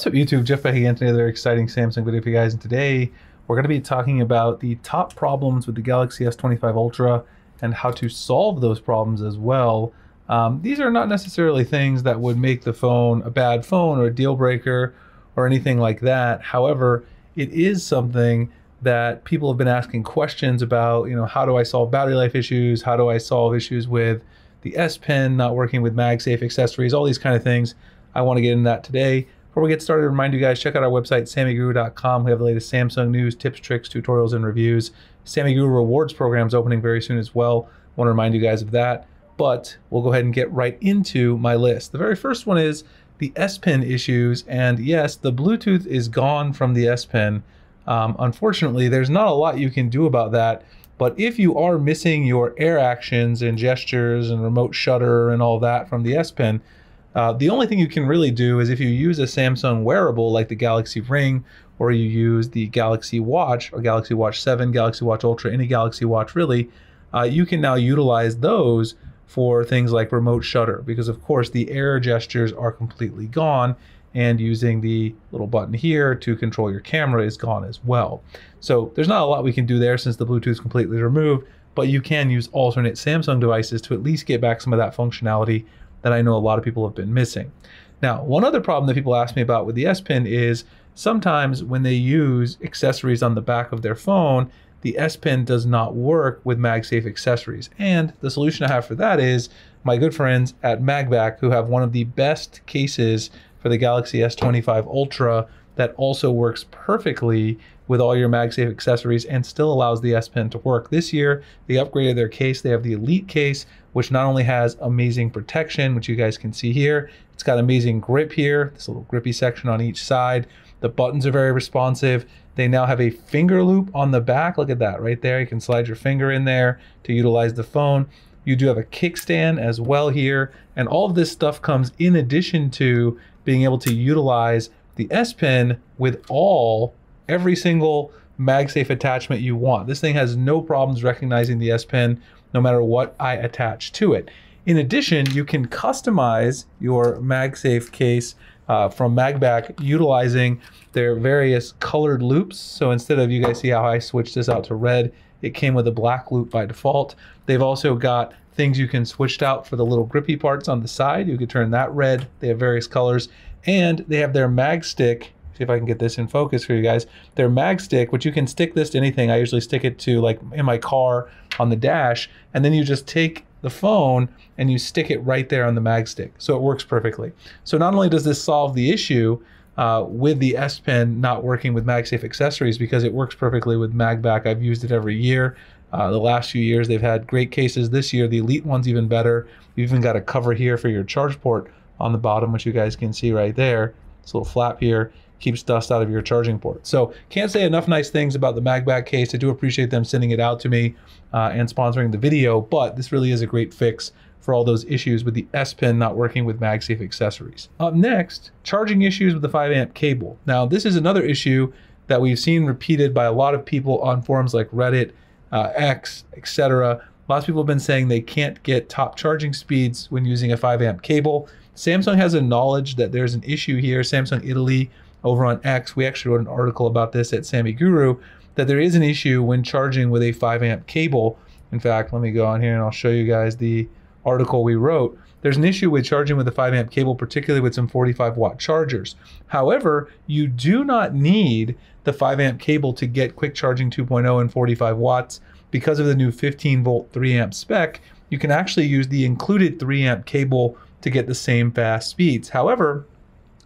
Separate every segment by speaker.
Speaker 1: What's up YouTube, Jeff again to another exciting Samsung video for you guys and today we're going to be talking about the top problems with the Galaxy S25 Ultra and how to solve those problems as well. Um, these are not necessarily things that would make the phone a bad phone or a deal breaker or anything like that. However, it is something that people have been asking questions about, you know, how do I solve battery life issues? How do I solve issues with the S Pen not working with MagSafe accessories, all these kind of things. I want to get into that today. Before we get started, remind you guys, check out our website, sammyguru.com. We have the latest Samsung news, tips, tricks, tutorials, and reviews. Sammy Guru Rewards program is opening very soon as well. want to remind you guys of that. But we'll go ahead and get right into my list. The very first one is the S Pen issues. And yes, the Bluetooth is gone from the S Pen. Um, unfortunately, there's not a lot you can do about that. But if you are missing your air actions and gestures and remote shutter and all that from the S Pen, uh, the only thing you can really do is if you use a Samsung wearable like the Galaxy Ring or you use the Galaxy Watch or Galaxy Watch 7, Galaxy Watch Ultra, any Galaxy Watch really, uh, you can now utilize those for things like remote shutter because of course the air gestures are completely gone and using the little button here to control your camera is gone as well. So there's not a lot we can do there since the Bluetooth is completely removed, but you can use alternate Samsung devices to at least get back some of that functionality that I know a lot of people have been missing. Now, one other problem that people ask me about with the S Pen is sometimes when they use accessories on the back of their phone, the S Pen does not work with MagSafe accessories. And the solution I have for that is my good friends at MagBak, who have one of the best cases for the Galaxy S25 Ultra that also works perfectly with all your MagSafe accessories and still allows the S Pen to work. This year, they upgraded their case. They have the Elite case, which not only has amazing protection, which you guys can see here, it's got amazing grip here, this little grippy section on each side. The buttons are very responsive. They now have a finger loop on the back. Look at that right there. You can slide your finger in there to utilize the phone. You do have a kickstand as well here. And all of this stuff comes in addition to being able to utilize the S Pen with all every single MagSafe attachment you want. This thing has no problems recognizing the S Pen no matter what I attach to it. In addition, you can customize your MagSafe case uh, from MagBak utilizing their various colored loops. So instead of, you guys see how I switched this out to red, it came with a black loop by default. They've also got things you can switch out for the little grippy parts on the side. You could turn that red. They have various colors. And they have their mag stick see if I can get this in focus for you guys. Their mag stick, which you can stick this to anything. I usually stick it to like in my car on the dash, and then you just take the phone and you stick it right there on the mag stick. So it works perfectly. So not only does this solve the issue uh, with the S Pen not working with MagSafe accessories because it works perfectly with MagBak. I've used it every year. Uh, the last few years, they've had great cases. This year, the Elite one's even better. You've even got a cover here for your charge port on the bottom, which you guys can see right there. This little flap here keeps dust out of your charging port. So can't say enough nice things about the MagBak case. I do appreciate them sending it out to me uh, and sponsoring the video, but this really is a great fix for all those issues with the S Pen not working with MagSafe accessories. Up next, charging issues with the 5 amp cable. Now, this is another issue that we've seen repeated by a lot of people on forums like Reddit, uh, X, etc. Lots of people have been saying they can't get top charging speeds when using a 5 amp cable. Samsung has a knowledge that there's an issue here. Samsung Italy over on X, we actually wrote an article about this at Sammy Guru, that there is an issue when charging with a 5 amp cable. In fact, let me go on here and I'll show you guys the article we wrote. There's an issue with charging with a 5 amp cable, particularly with some 45 watt chargers. However, you do not need the 5 amp cable to get quick charging 2.0 and 45 watts. Because of the new 15 volt 3 amp spec, you can actually use the included 3 amp cable to get the same fast speeds. However,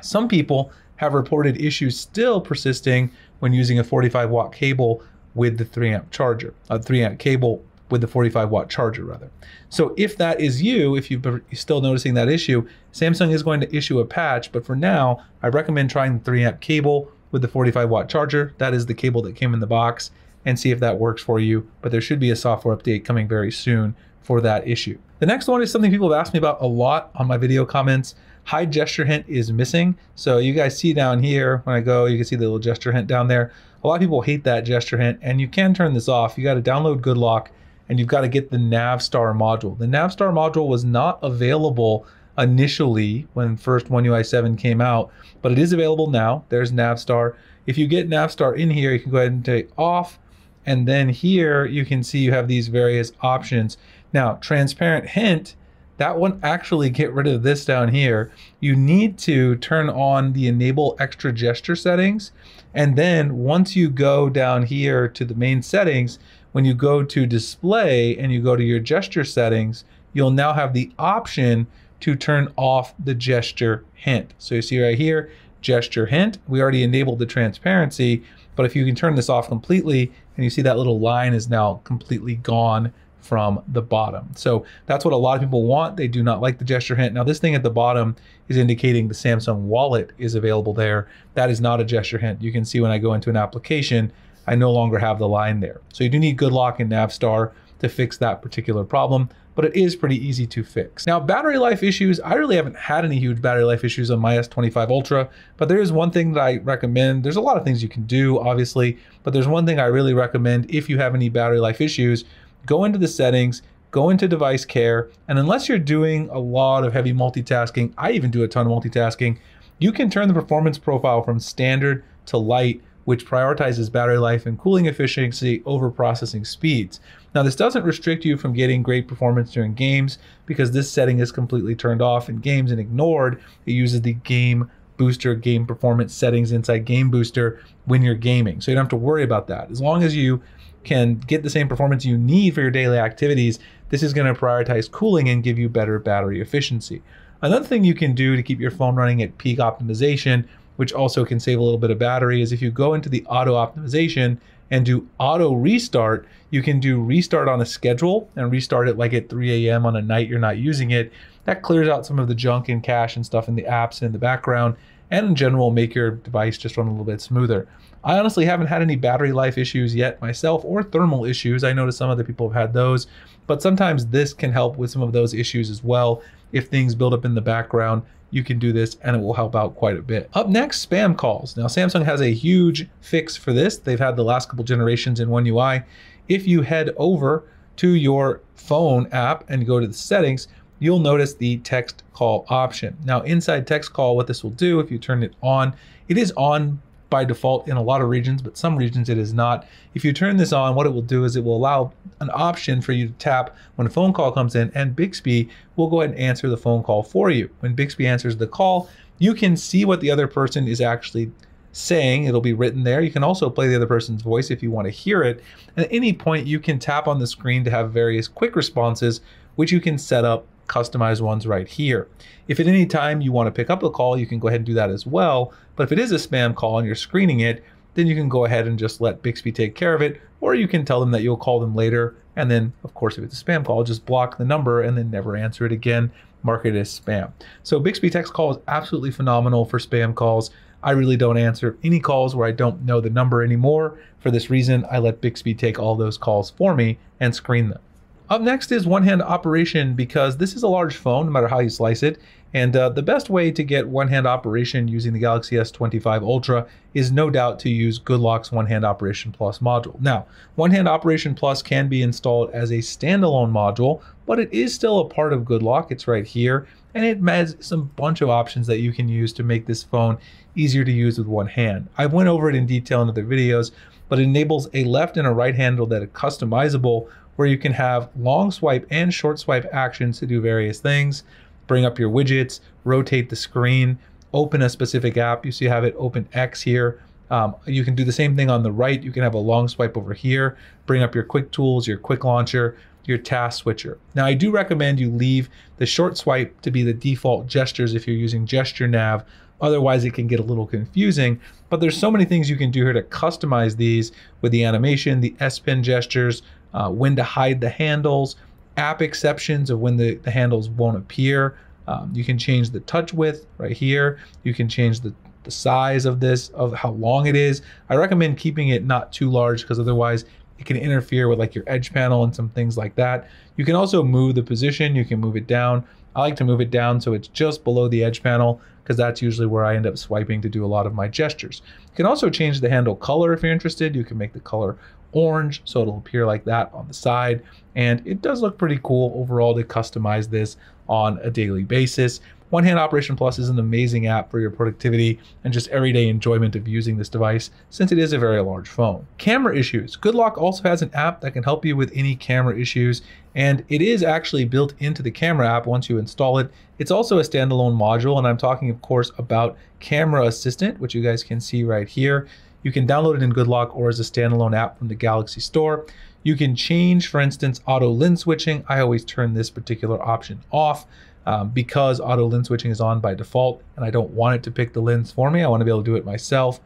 Speaker 1: some people have reported issues still persisting when using a 45 watt cable with the 3 amp charger, a 3 amp cable with the 45 watt charger rather. So if that is you, if you're still noticing that issue, Samsung is going to issue a patch, but for now, I recommend trying the 3 amp cable with the 45 watt charger. That is the cable that came in the box and see if that works for you. But there should be a software update coming very soon for that issue. The next one is something people have asked me about a lot on my video comments. Hide gesture hint is missing. So you guys see down here, when I go, you can see the little gesture hint down there. A lot of people hate that gesture hint and you can turn this off. You got to download GoodLock and you've got to get the Navstar module. The Navstar module was not available initially when first One UI 7 came out, but it is available now. There's Navstar. If you get Navstar in here, you can go ahead and take off. And then here you can see you have these various options. Now, transparent hint, that won't actually get rid of this down here. You need to turn on the enable extra gesture settings. And then once you go down here to the main settings, when you go to display and you go to your gesture settings, you'll now have the option to turn off the gesture hint. So you see right here, gesture hint. We already enabled the transparency, but if you can turn this off completely and you see that little line is now completely gone from the bottom. So that's what a lot of people want. They do not like the gesture hint. Now this thing at the bottom is indicating the Samsung wallet is available there. That is not a gesture hint. You can see when I go into an application, I no longer have the line there. So you do need Good Lock and Navstar to fix that particular problem but it is pretty easy to fix. Now, battery life issues, I really haven't had any huge battery life issues on my S25 Ultra, but there is one thing that I recommend. There's a lot of things you can do, obviously, but there's one thing I really recommend if you have any battery life issues, go into the settings, go into device care, and unless you're doing a lot of heavy multitasking, I even do a ton of multitasking, you can turn the performance profile from standard to light which prioritizes battery life and cooling efficiency over processing speeds. Now, this doesn't restrict you from getting great performance during games because this setting is completely turned off in games and ignored. It uses the game booster game performance settings inside game booster when you're gaming. So you don't have to worry about that. As long as you can get the same performance you need for your daily activities, this is going to prioritize cooling and give you better battery efficiency. Another thing you can do to keep your phone running at peak optimization which also can save a little bit of battery, is if you go into the auto optimization and do auto restart, you can do restart on a schedule and restart it like at 3 a.m. on a night you're not using it. That clears out some of the junk and cache and stuff in the apps and in the background, and in general, make your device just run a little bit smoother. I honestly haven't had any battery life issues yet myself or thermal issues. I noticed some other people have had those, but sometimes this can help with some of those issues as well if things build up in the background you can do this and it will help out quite a bit. Up next, spam calls. Now, Samsung has a huge fix for this. They've had the last couple generations in One UI. If you head over to your phone app and go to the settings, you'll notice the text call option. Now, inside text call, what this will do, if you turn it on, it is on by default in a lot of regions, but some regions it is not. If you turn this on, what it will do is it will allow an option for you to tap when a phone call comes in, and Bixby will go ahead and answer the phone call for you. When Bixby answers the call, you can see what the other person is actually saying. It'll be written there. You can also play the other person's voice if you want to hear it. And at any point, you can tap on the screen to have various quick responses, which you can set up customized ones right here. If at any time you want to pick up the call, you can go ahead and do that as well. But if it is a spam call and you're screening it, then you can go ahead and just let Bixby take care of it, or you can tell them that you'll call them later. And then, of course, if it's a spam call, just block the number and then never answer it again, mark it as spam. So Bixby text call is absolutely phenomenal for spam calls. I really don't answer any calls where I don't know the number anymore. For this reason, I let Bixby take all those calls for me and screen them. Up next is one-hand operation because this is a large phone no matter how you slice it. And uh, the best way to get one-hand operation using the Galaxy S25 Ultra is no doubt to use GoodLock's One-Hand Operation Plus module. Now, One-Hand Operation Plus can be installed as a standalone module, but it is still a part of GoodLock. It's right here, and it has some bunch of options that you can use to make this phone easier to use with one hand. I went over it in detail in other videos, but it enables a left and a right handle that are customizable where you can have long swipe and short swipe actions to do various things, bring up your widgets, rotate the screen, open a specific app. You see, you have it open X here. Um, you can do the same thing on the right. You can have a long swipe over here, bring up your quick tools, your quick launcher, your task switcher. Now, I do recommend you leave the short swipe to be the default gestures if you're using gesture nav. Otherwise, it can get a little confusing. But there's so many things you can do here to customize these with the animation, the S Pen gestures, uh, when to hide the handles, app exceptions of when the, the handles won't appear. Um, you can change the touch width right here. You can change the, the size of this, of how long it is. I recommend keeping it not too large because otherwise it can interfere with like your edge panel and some things like that. You can also move the position. You can move it down. I like to move it down so it's just below the edge panel because that's usually where I end up swiping to do a lot of my gestures. You can also change the handle color if you're interested. You can make the color orange so it'll appear like that on the side and it does look pretty cool overall to customize this on a daily basis one Hand Operation Plus is an amazing app for your productivity and just everyday enjoyment of using this device since it is a very large phone. Camera issues. GoodLock also has an app that can help you with any camera issues and it is actually built into the camera app once you install it. It's also a standalone module and I'm talking of course about Camera Assistant which you guys can see right here. You can download it in GoodLock or as a standalone app from the Galaxy Store. You can change, for instance, auto lens switching. I always turn this particular option off um, because auto lens switching is on by default and I don't want it to pick the lens for me. I want to be able to do it myself.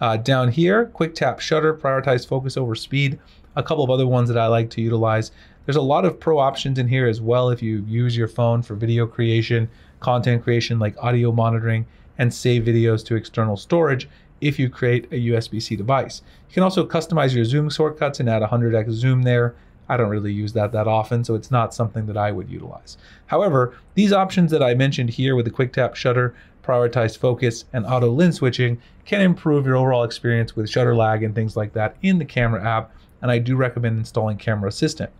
Speaker 1: Uh, down here, quick tap shutter, prioritize focus over speed. A couple of other ones that I like to utilize. There's a lot of pro options in here as well if you use your phone for video creation, content creation like audio monitoring, and save videos to external storage if you create a USB-C device. You can also customize your zoom shortcuts and add 100x zoom there I don't really use that that often, so it's not something that I would utilize. However, these options that I mentioned here with the quick tap shutter, prioritized focus, and auto lens switching can improve your overall experience with shutter lag and things like that in the camera app, and I do recommend installing Camera Assistant.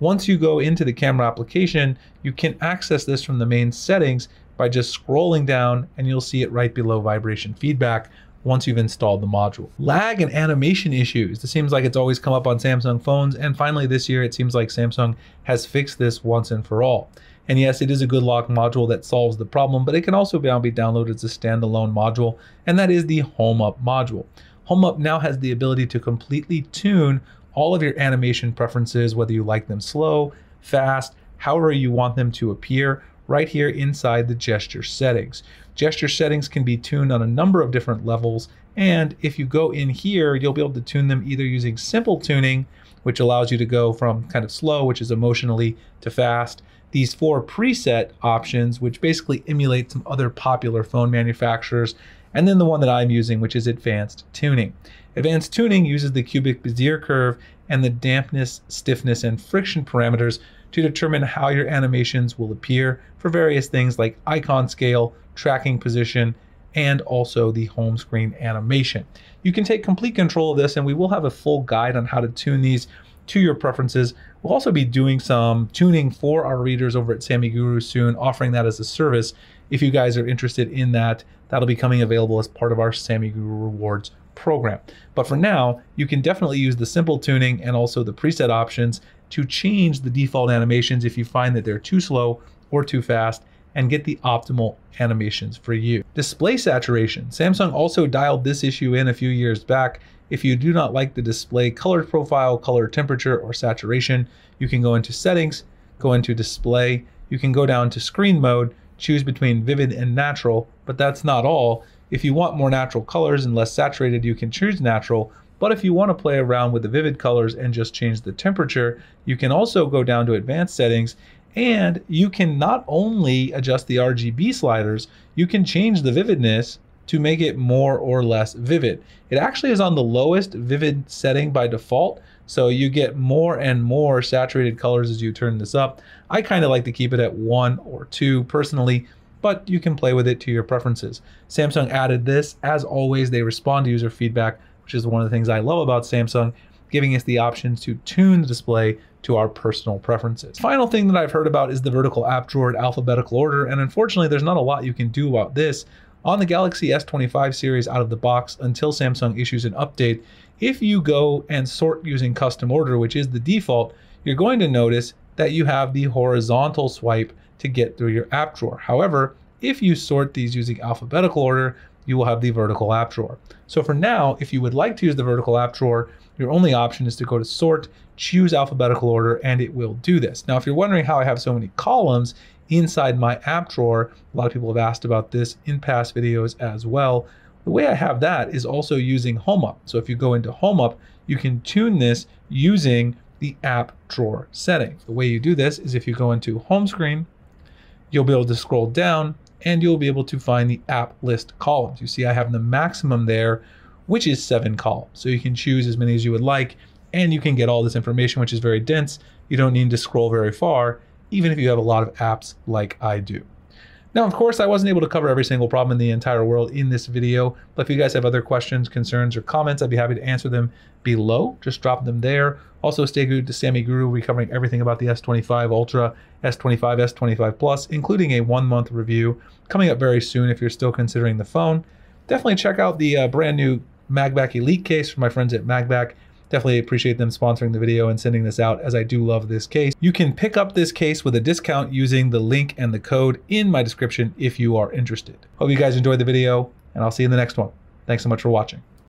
Speaker 1: Once you go into the camera application, you can access this from the main settings by just scrolling down and you'll see it right below vibration feedback once you've installed the module. Lag and animation issues. This seems like it's always come up on Samsung phones. And finally this year, it seems like Samsung has fixed this once and for all. And yes, it is a good lock module that solves the problem, but it can also be downloaded as a standalone module, and that is the HomeUp module. HomeUp now has the ability to completely tune all of your animation preferences, whether you like them slow, fast, however you want them to appear, right here inside the gesture settings. Gesture settings can be tuned on a number of different levels. And if you go in here, you'll be able to tune them either using simple tuning, which allows you to go from kind of slow, which is emotionally, to fast. These four preset options, which basically emulate some other popular phone manufacturers. And then the one that I'm using, which is advanced tuning. Advanced tuning uses the cubic Bezier curve and the dampness, stiffness, and friction parameters to determine how your animations will appear for various things like icon scale, tracking position, and also the home screen animation. You can take complete control of this and we will have a full guide on how to tune these to your preferences. We'll also be doing some tuning for our readers over at Sammy Guru soon, offering that as a service. If you guys are interested in that, that'll be coming available as part of our Sammy Guru Rewards program. But for now, you can definitely use the simple tuning and also the preset options to change the default animations if you find that they're too slow or too fast and get the optimal animations for you. Display saturation. Samsung also dialed this issue in a few years back. If you do not like the display color profile, color temperature, or saturation, you can go into settings, go into display, you can go down to screen mode, choose between vivid and natural, but that's not all. If you want more natural colors and less saturated, you can choose natural, but if you want to play around with the vivid colors and just change the temperature, you can also go down to advanced settings and you can not only adjust the RGB sliders, you can change the vividness to make it more or less vivid. It actually is on the lowest vivid setting by default, so you get more and more saturated colors as you turn this up. I kind of like to keep it at one or two personally, but you can play with it to your preferences. Samsung added this. As always, they respond to user feedback, which is one of the things I love about Samsung, giving us the options to tune the display to our personal preferences. Final thing that I've heard about is the vertical app drawer in alphabetical order, and unfortunately there's not a lot you can do about this. On the Galaxy S25 series out of the box until Samsung issues an update, if you go and sort using custom order, which is the default, you're going to notice that you have the horizontal swipe to get through your app drawer. However, if you sort these using alphabetical order, you will have the vertical app drawer. So for now, if you would like to use the vertical app drawer, your only option is to go to sort, choose alphabetical order, and it will do this. Now, if you're wondering how I have so many columns inside my app drawer, a lot of people have asked about this in past videos as well. The way I have that is also using HomeUp. So if you go into HomeUp, you can tune this using the app drawer setting. The way you do this is if you go into home screen, you'll be able to scroll down and you'll be able to find the app list columns. You see I have the maximum there, which is seven columns. So you can choose as many as you would like and you can get all this information, which is very dense. You don't need to scroll very far even if you have a lot of apps like I do. Now, of course, I wasn't able to cover every single problem in the entire world in this video, but if you guys have other questions, concerns, or comments, I'd be happy to answer them below. Just drop them there. Also, stay glued to Sammy Guru. We're covering everything about the S25 Ultra, S25, S25 Plus, including a one-month review coming up very soon if you're still considering the phone. Definitely check out the uh, brand new MagBak Elite case from my friends at MagBak. Definitely appreciate them sponsoring the video and sending this out as I do love this case. You can pick up this case with a discount using the link and the code in my description if you are interested. Hope you guys enjoyed the video and I'll see you in the next one. Thanks so much for watching.